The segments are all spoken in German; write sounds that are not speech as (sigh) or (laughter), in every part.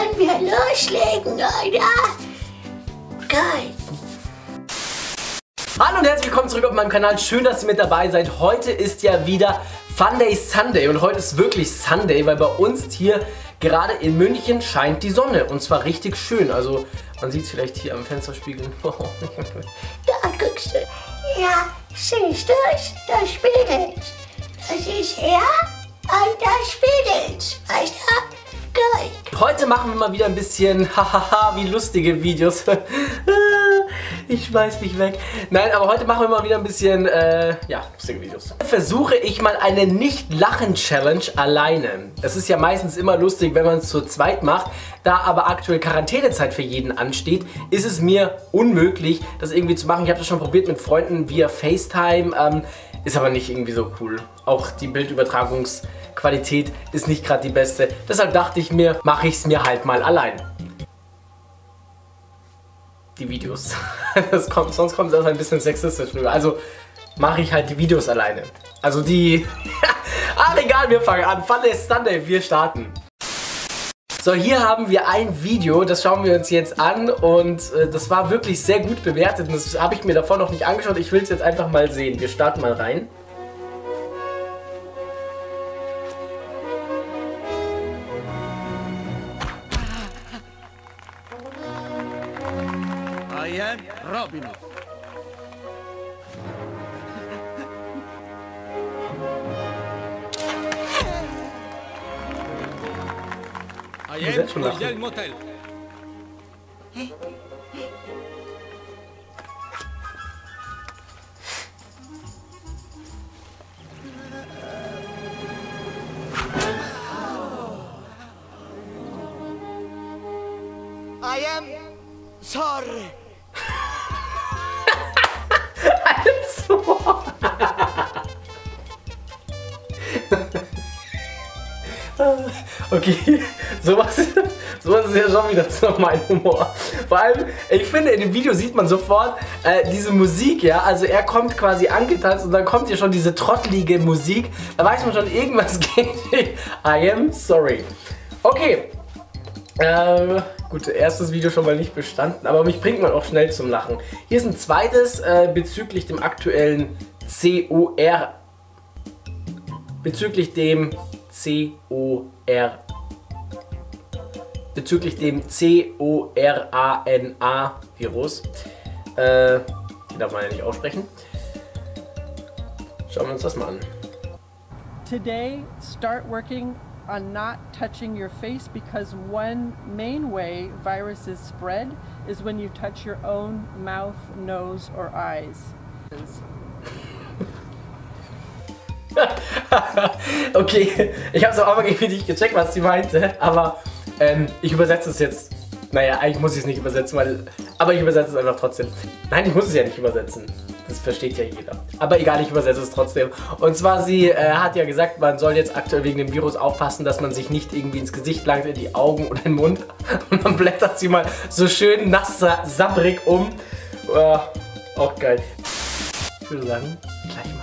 können wir loslegen, oder? Geil. Hallo und herzlich willkommen zurück auf meinem Kanal. Schön, dass ihr mit dabei seid. Heute ist ja wieder Fun Day Sunday und heute ist wirklich Sunday, weil bei uns hier gerade in München scheint die Sonne und zwar richtig schön. Also man sieht es vielleicht hier am Fensterspiegel. (laughs) Da guckst du. Ja, siehst du es? Da spiegelt. Das ist er und da spiegelt. Weißt du? Heute machen wir mal wieder ein bisschen (laughs) hahaha wie lustige Videos. (laughs) ich schmeiß mich weg. Nein, aber heute machen wir mal wieder ein bisschen äh, ja, lustige Videos. Versuche ich mal eine Nicht-Lachen-Challenge alleine. Es ist ja meistens immer lustig, wenn man es zu zweit macht. Da aber aktuell Quarantänezeit für jeden ansteht, ist es mir unmöglich, das irgendwie zu machen. Ich habe das schon probiert mit Freunden via FaceTime. Ähm, ist aber nicht irgendwie so cool. Auch die Bildübertragungsqualität ist nicht gerade die beste. Deshalb dachte ich mir, mache ich es mir halt mal allein. Die Videos. (laughs) Kommt, sonst kommt das ein bisschen sexistisch rüber. Also mache ich halt die Videos alleine. Also die... (laughs) Ach egal, wir fangen an. Fun is Sunday, wir starten. So, hier haben wir ein Video, das schauen wir uns jetzt an und äh, das war wirklich sehr gut bewertet und das habe ich mir davor noch nicht angeschaut. Ich will es jetzt einfach mal sehen. Wir starten mal rein. I Ihr am seid schon lachen. Hotel Motel. I am sorry. (laughs) Okay, (laughs) sowas, (laughs) sowas ist ja schon wieder so mein Humor. Vor allem, ich finde, in dem Video sieht man sofort äh, diese Musik, ja. Also er kommt quasi angetanzt und dann kommt hier schon diese trottelige Musik. Da weiß man schon, irgendwas (laughs) geht nicht. I am sorry. Okay. Äh, gut, erstes Video schon mal nicht bestanden, aber mich bringt man auch schnell zum Lachen. Hier ist ein zweites äh, bezüglich dem aktuellen COR bezüglich dem C-O-R bezüglich dem C-O-R-A-N-A-Virus. Äh, darf man ja nicht aussprechen. Schauen wir uns das mal an. Today, start working on not touching your face because one main way viruses spread is when you touch your own mouth, nose, or eyes. (laughs) okay, ich habe es auch irgendwie nicht gecheckt, was sie meinte, aber ähm, ich übersetze es jetzt. Naja, eigentlich muss ich es nicht übersetzen, weil. Aber ich übersetze es einfach trotzdem. Nein, ich muss es ja nicht übersetzen. Das versteht ja jeder. Aber egal, ich übersetze es trotzdem. Und zwar, sie äh, hat ja gesagt, man soll jetzt aktuell wegen dem Virus aufpassen, dass man sich nicht irgendwie ins Gesicht langt, in die Augen oder in den Mund. (laughs) Und dann blättert sie mal so schön nass, sa- sabbrig um. Äh, auch geil. Ich würde sagen, gleich mal.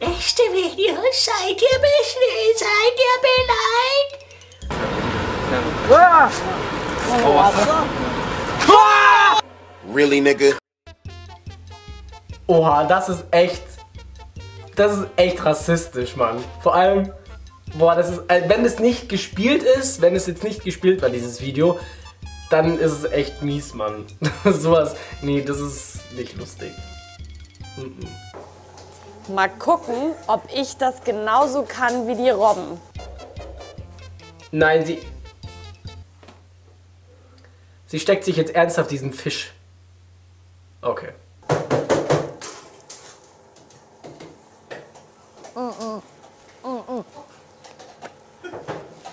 Das nächste Video. Seid ihr bestimmt? Seid ihr bereit? Really, nigga? Oha, das ist echt. Das ist echt rassistisch, Mann. Vor allem, boah, das ist. äh, Wenn es nicht gespielt ist, wenn es jetzt nicht gespielt war, dieses Video, dann ist es echt mies, Mann. (laughs) Sowas. Nee, das ist nicht lustig. Mal gucken, ob ich das genauso kann wie die Robben. Nein, sie. Sie steckt sich jetzt ernsthaft diesen Fisch. Okay.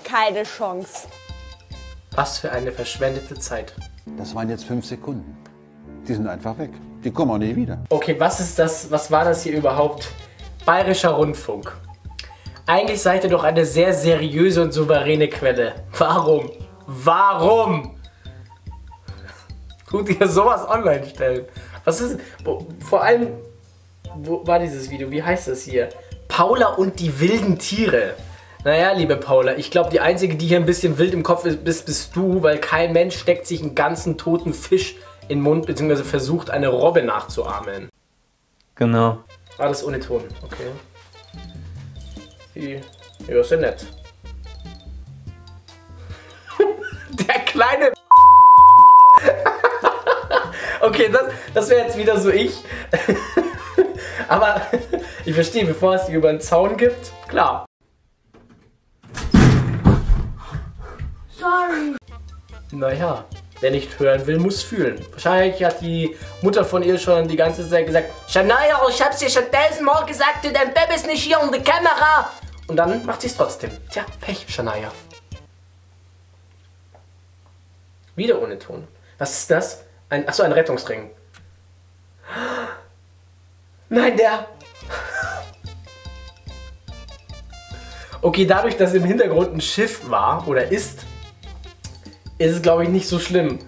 Keine Chance. Was für eine verschwendete Zeit. Das waren jetzt fünf Sekunden. Die sind einfach weg. Die kommen auch nicht wieder. Okay, was ist das, was war das hier überhaupt? Bayerischer Rundfunk. Eigentlich seid ihr doch eine sehr seriöse und souveräne Quelle. Warum? Warum? (laughs) Tut ihr sowas online stellen? Was ist. Wo, vor allem. Wo war dieses Video? Wie heißt das hier? Paula und die wilden Tiere. Naja, liebe Paula, ich glaube, die einzige, die hier ein bisschen wild im Kopf ist, bist, bist du, weil kein Mensch steckt sich einen ganzen toten Fisch in den Mund, beziehungsweise versucht, eine Robbe nachzuahmen. Genau. Alles ohne Ton, okay. Die, ja, ist ja nett. (laughs) Der kleine (laughs) Okay, das, das wäre jetzt wieder so ich. (laughs) Aber ich verstehe, bevor es die über den Zaun gibt, klar. Sorry. Naja, wer nicht hören will, muss fühlen. Wahrscheinlich hat die Mutter von ihr schon die ganze Zeit gesagt, Shania, ich hab's dir schon tausendmal gesagt, du dein Baby ist nicht hier um die Kamera. Und dann macht sie es trotzdem. Tja, Pech, Shania. Wieder ohne Ton. Was ist das? Ein, achso, ein Rettungsring. Nein, der. (laughs) Okay, dadurch, dass im Hintergrund ein Schiff war oder ist, ist es glaube ich nicht so schlimm.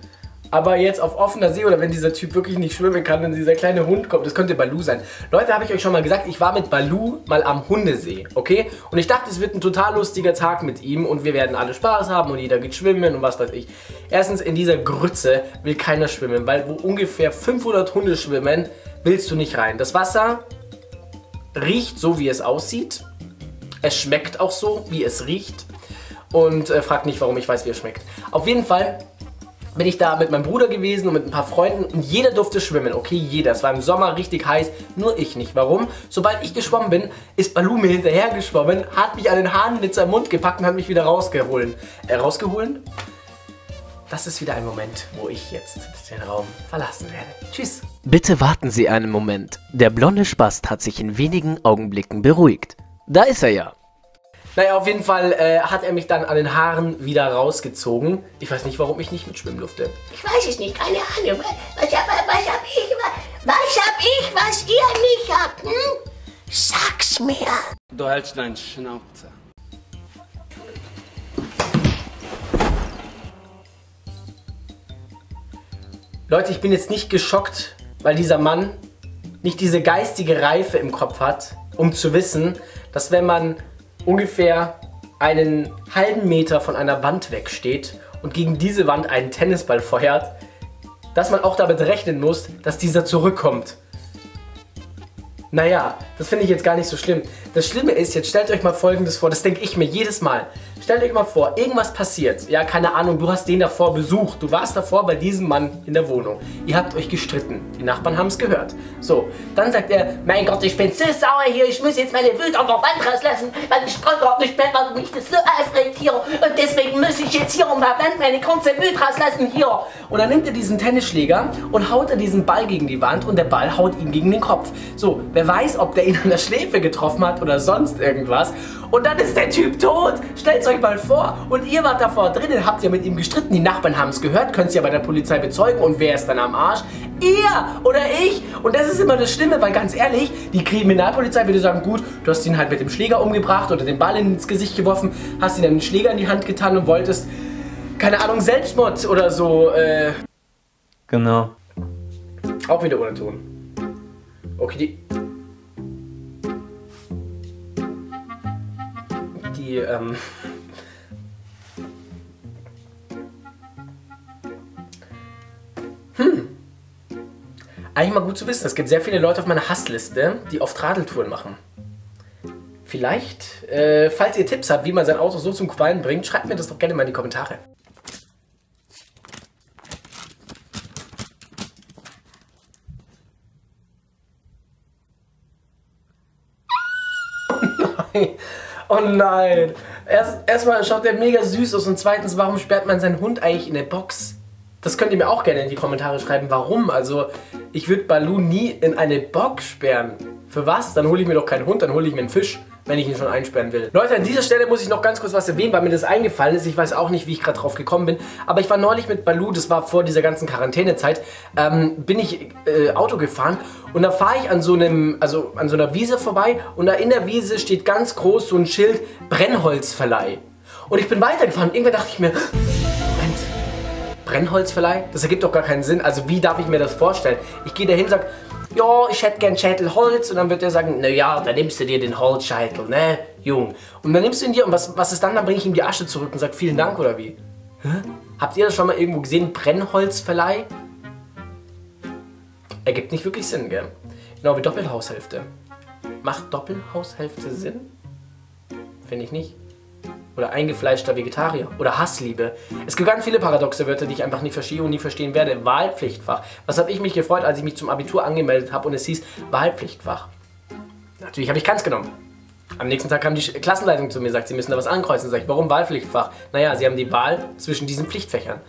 Aber jetzt auf offener See oder wenn dieser Typ wirklich nicht schwimmen kann und dieser kleine Hund kommt, das könnte Balu sein. Leute, habe ich euch schon mal gesagt, ich war mit Balu mal am Hundesee, okay? Und ich dachte, es wird ein total lustiger Tag mit ihm und wir werden alle Spaß haben und jeder geht schwimmen und was weiß ich. Erstens, in dieser Grütze will keiner schwimmen, weil wo ungefähr 500 Hunde schwimmen, willst du nicht rein. Das Wasser riecht so, wie es aussieht. Es schmeckt auch so, wie es riecht. Und äh, fragt nicht, warum ich weiß, wie es schmeckt. Auf jeden Fall bin ich da mit meinem Bruder gewesen und mit ein paar Freunden und jeder durfte schwimmen. Okay, jeder. Es war im Sommer richtig heiß, nur ich nicht. Warum? Sobald ich geschwommen bin, ist Balu mir hinterher geschwommen, hat mich an den Haaren mit seinem Mund gepackt und hat mich wieder rausgeholt. Äh, rausgeholt? Das ist wieder ein Moment, wo ich jetzt den Raum verlassen werde. Tschüss. Bitte warten Sie einen Moment. Der blonde Spast hat sich in wenigen Augenblicken beruhigt. Da ist er ja. Naja, auf jeden Fall äh, hat er mich dann an den Haaren wieder rausgezogen. Ich weiß nicht, warum ich nicht mitschwimmen durfte. Ich weiß es nicht, keine Ahnung. Was, was, was hab ich, was, was hab ich, was ihr nicht habt, hm? Sag's mir. Du hältst deinen Schnauze. Leute, ich bin jetzt nicht geschockt, weil dieser Mann nicht diese geistige Reife im Kopf hat, um zu wissen, dass wenn man ungefähr einen halben Meter von einer Wand wegsteht und gegen diese Wand einen Tennisball feuert, dass man auch damit rechnen muss, dass dieser zurückkommt. Naja, das finde ich jetzt gar nicht so schlimm. Das Schlimme ist, jetzt stellt euch mal folgendes vor, das denke ich mir jedes Mal. Stellt euch mal vor, irgendwas passiert. Ja, keine Ahnung, du hast den davor besucht. Du warst davor bei diesem Mann in der Wohnung. Ihr habt euch gestritten. Die Nachbarn haben es gehört. So, dann sagt er, mein Gott, ich bin so sauer hier, ich muss jetzt meine Wut auf Wand rauslassen, weil ich kann gerade nicht mehr, weil mich das so aufregt hier. Und deswegen muss ich jetzt hier um der Wand meine ganze Wut rauslassen hier. Und dann nimmt er diesen Tennisschläger und haut er diesen Ball gegen die Wand und der Ball haut ihn gegen den Kopf. So, wer weiß, ob der ihn an der Schläfe getroffen hat oder sonst irgendwas. Und dann ist der Typ tot. Stellt euch mal vor. Und ihr wart davor drinnen, habt ihr mit ihm gestritten. Die Nachbarn haben es gehört, könnt ihr ja bei der Polizei bezeugen. Und wer ist dann am Arsch? Ihr oder ich. Und das ist immer das Schlimme, weil ganz ehrlich, die Kriminalpolizei würde sagen, gut, du hast ihn halt mit dem Schläger umgebracht oder den Ball ins Gesicht geworfen, hast ihm dann den Schläger in die Hand getan und wolltest, keine Ahnung, Selbstmord oder so, äh, Genau. auch wieder ohne Ton. Okay, die. Ähm. Hm. Eigentlich mal gut zu wissen. Es gibt sehr viele Leute auf meiner Hassliste, die oft Radeltouren machen. Vielleicht, äh, falls ihr Tipps habt, wie man sein Auto so zum Qualmen bringt, schreibt mir das doch gerne mal in die Kommentare. (laughs) Oh nein. Erst, erstmal schaut der mega süß aus und zweitens, warum sperrt man seinen Hund eigentlich in eine Box? Das könnt ihr mir auch gerne in die Kommentare schreiben. Warum? Also, ich würde Balu nie in eine Box sperren. Für was? Dann hole ich mir doch keinen Hund, dann hole ich mir einen Fisch, wenn ich ihn schon einsperren will. Leute, an dieser Stelle muss ich noch ganz kurz was erwähnen, weil mir das eingefallen ist. Ich weiß auch nicht, wie ich gerade drauf gekommen bin. Aber ich war neulich mit Balu, das war vor dieser ganzen Quarantänezeit, ähm, bin ich äh, Auto gefahren und da fahre ich an so einem, also an so einer Wiese vorbei und da in der Wiese steht ganz groß so ein Schild Brennholzverleih. Und ich bin weitergefahren und irgendwann dachte ich mir, Moment, Brennholzverleih? Das ergibt doch gar keinen Sinn. Also wie darf ich mir das vorstellen? Ich gehe dahin und sage, ja, ich hätte gern Scheitel Holz. Und dann wird er sagen, naja, dann nimmst du dir den Holzscheitel, ne, Jung. Und dann nimmst du ihn dir und was, was ist dann? Dann bringe ich ihm die Asche zurück und sag vielen Dank oder wie? Hä? Habt ihr das schon mal irgendwo gesehen? Brennholzverleih? Ergibt nicht wirklich Sinn, gell? Genau wie Doppelhaushälfte. Macht Doppelhaushälfte Sinn? Finde ich nicht. Oder eingefleischter Vegetarier. Oder Hassliebe. Es gibt ganz viele paradoxe Wörter, die ich einfach nicht verstehe und nie verstehen werde. Wahlpflichtfach. Was habe ich mich gefreut, als ich mich zum Abitur angemeldet habe und es hieß Wahlpflichtfach. Natürlich habe ich keins genommen. Am nächsten Tag kam die Klassenleitung zu mir und sagt, sie müssen da was ankreuzen. Sag ich, warum Wahlpflichtfach? Naja, sie haben die Wahl zwischen diesen Pflichtfächern.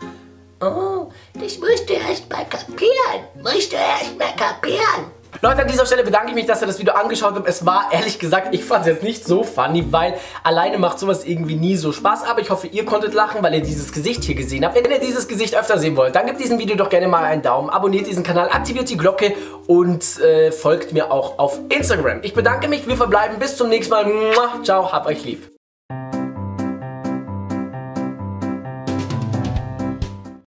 Oh, das musst du erst mal kapieren. Musst du erst mal kapieren. Leute, an dieser Stelle bedanke ich mich, dass ihr das Video angeschaut habt. Es war ehrlich gesagt, ich fand es jetzt nicht so funny, weil alleine macht sowas irgendwie nie so Spaß. Aber ich hoffe, ihr konntet lachen, weil ihr dieses Gesicht hier gesehen habt. Wenn ihr dieses Gesicht öfter sehen wollt, dann gebt diesem Video doch gerne mal einen Daumen, abonniert diesen Kanal, aktiviert die Glocke und äh, folgt mir auch auf Instagram. Ich bedanke mich, wir verbleiben bis zum nächsten Mal. Ciao, habt euch lieb.